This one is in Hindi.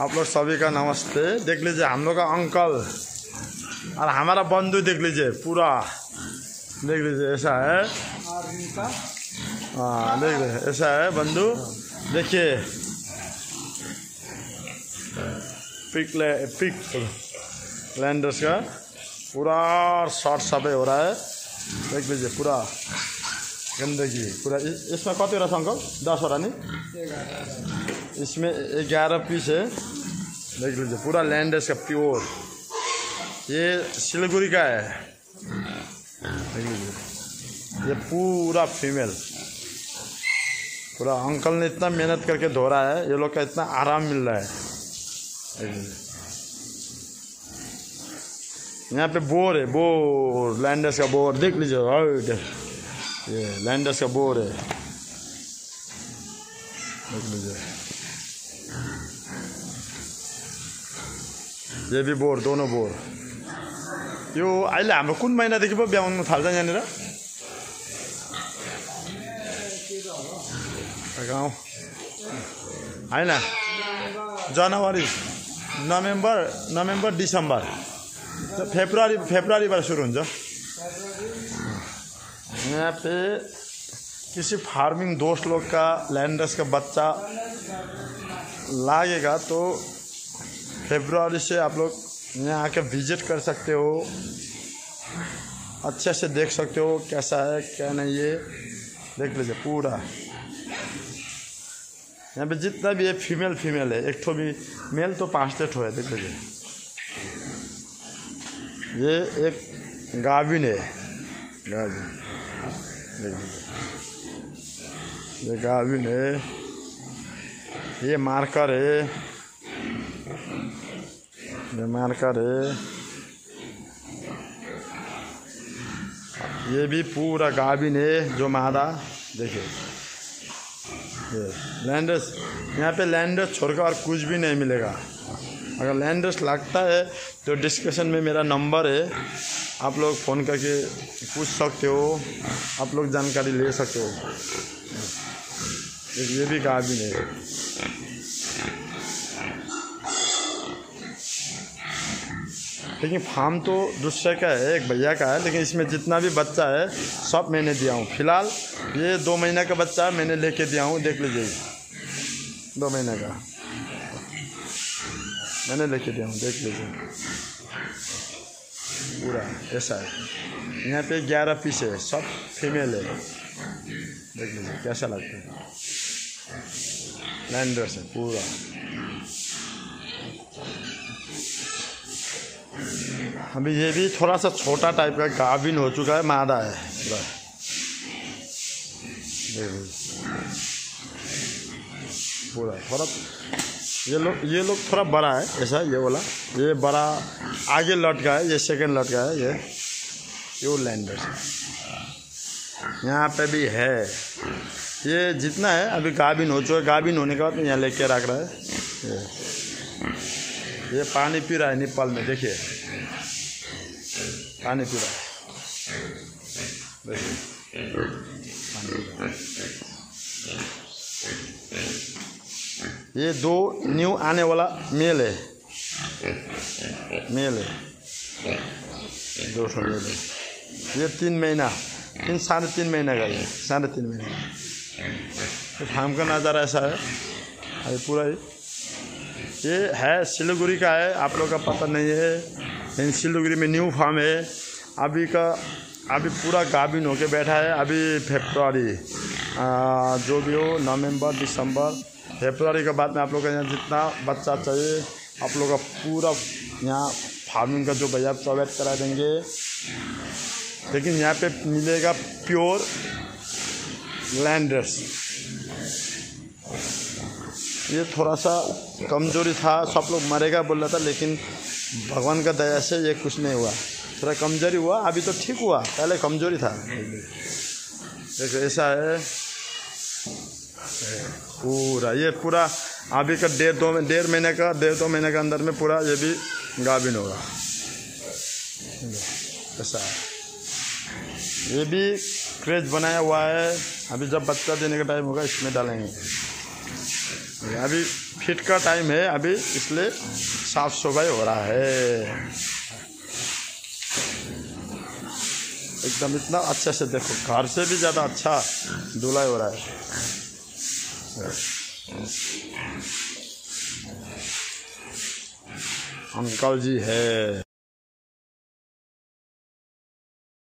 आप लोग सभी का नमस्ते। देख लीजिए, हम लोग का अंकल और हमारा बंधु, देख लीजिए, पूरा। देख लीजिए, ऐसा है। हाँ देख लीजिए, ऐसा है, बंधु। देखिए। पिक ले, पिक। लैंडर्स का पूरा शॉर्ट सबै हो रहा है। देख लीजिए, पूरा गंदगी, पूरा। इसमें कतिवटा अंकल? दसवटा नि इसमें ग्यारह पीस है। देख लीजिए, पूरा लैंडर्स का प्योर ये सिलीगुड़ी का है। देख लीजिए, ये पूरा फीमेल पूरा अंकल ने इतना मेहनत करके धो रहा है, ये लोग का इतना आराम मिल रहा है। यहाँ पे बोर है, बोर। लैंडर्स का बोर। देख लीजिए हाइट ये लैंडर्स का बोर है। देख लीजिए। ये भी बोर, दोनों बोर। यो अहिले हाम्रो कुन महिनादेखि पो ब्याउनु यहाँनिर? गाउँ। होइन जनवरी, नोभेम्बर नोभेम्बर, डिसेम्बर। फेब्रुअरी, फेब्रुअरीबाट सुरु हुन्छ। यहाँ पे किसी फ़ार्मिंग दोस्त लोग का, लैंडर्स का बच्चा लागेगा तो फेब्रुअरी से आप लोग यहाँ आके विज़िट कर सकते हो। अच्छे से देख सकते हो कैसा है, क्या नहीं है। देख लीजिए पूरा। यहाँ पे जितना भी है फीमेल फीमेल है। एक ठो भी मेल तो पाँच ठो है, देख लीजिए। ये एक गाभिन है। गाभिन। देख लीजिए। ये गाभिन है। ये मार्कर है। ये मार्कर है। ये भी पूरा गाभिन है जो मादा, देखिए। ये लैंडस यहाँ पे लैंडस छोड़कर और कुछ भी नहीं मिलेगा। अगर लैंडस लगता है तो डिस्कशन में मेरा नंबर है। आप लोग फ़ोन करके पूछ सकते हो, आप लोग जानकारी ले सकते हो। ये भी गाभिन है। लेकिन फार्म तो दूसरे का है, एक भैया का है, लेकिन इसमें जितना भी बच्चा है, सब मैंने दिया हूँ। फ़िलहाल ये दो महीने का बच्चा है, मैंने लेके दिया हूँ, देख लीजिए। दो महीने का। मैंने लेके दिया हूँ, देख लीजिए। पूरा, ऐसा है। यहाँ पे ग्यारह पीस है, सब फीमेल है। देख लीजिए, कैसा लगता है? लैंडर्स है पूरा। अभी ये भी थोड़ा सा छोटा टाइप का गाभिन हो चुका है, मादा है। पूरा, थोड़ा ये लोग ये लोग थोड़ा बड़ा है, ऐसा ये वाला। ये बड़ा आगे लटका है, ये सेकंड लटका है, ये। ये लैंडर्स है। यहाँ पे भी है। ये जितना है, अभी गाभिन हो चुका है। गाभिन होने के बाद यहाँ लेके रख रहा है। ये। ये पानी पी रहा है निप्पल में, देखिए। पानी पी रहा ये दो न्यू आने वाला मेल है। मेल है। दो सौ मेल है। ये तीन महीना। तीन, साढ़े तीन महीने का ये। साढ़े तीन महीने। का फार्म का नज़ारा ऐसा है। अभी पूरा ये है सिलीगुड़ी का है। आप लोग का पता नहीं है। लेकिन सिलीगुड़ी में न्यू फार्म है। अभी का, अभी पूरा गाभिन होके बैठा है। अभी फेब्रुआरी जो भी हो, नवंबर, दिसंबर, फेब्रुआरी के बाद में आप लोग का यहाँ जितना बच्चा चाहिए, आप लोग का पूरा यहाँ फ़ार्मिंग का जो भैया प्रोवाइड करा देंगे। लेकिन यहाँ पे मिलेगा प्योर लैंडर्स। ये थोड़ा सा कमज़ोरी था, सब लोग मरेगा बोल रहा था, लेकिन भगवान का दया से ये कुछ नहीं हुआ। थोड़ा कमज़ोरी हुआ, अभी तो ठीक हुआ, पहले कमज़ोरी था। एक ऐसा है। पूरा, ये पूरा अभी का डेढ़ दो डेढ़ महीने का, डेढ़ दो महीने के अंदर में पूरा ये भी गाभिन होगा। ऐसा है। ये भी क्रेज बनाया हुआ है। अभी जब बच्चा देने का टाइम होगा, इसमें डालेंगे। अभी फिट का टाइम है, अभी इसलिए साफ़ सफ़ाई हो रहा है। एकदम इतना अच्छे से देखो, घर से भी ज़्यादा अच्छा धुलाई हो रहा है। अंकल जी है।